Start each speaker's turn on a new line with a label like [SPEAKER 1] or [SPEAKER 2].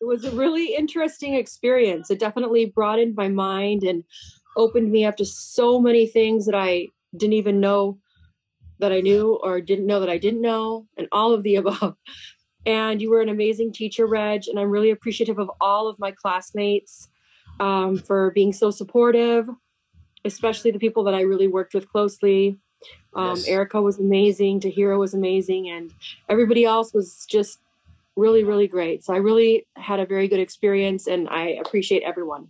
[SPEAKER 1] it was a really interesting experience. It definitely broadened my mind and opened me up to so many things that I didn't even know that I knew or didn't know that I didn't know, and all of the above. And you were an amazing teacher, Reg, and I'm really appreciative of all of my classmates um, for being so supportive, especially the people that I really worked with closely. Um, yes. Erica was amazing, Tahira was amazing, and everybody else was just really, really great. So I really had a very good experience, and I appreciate everyone.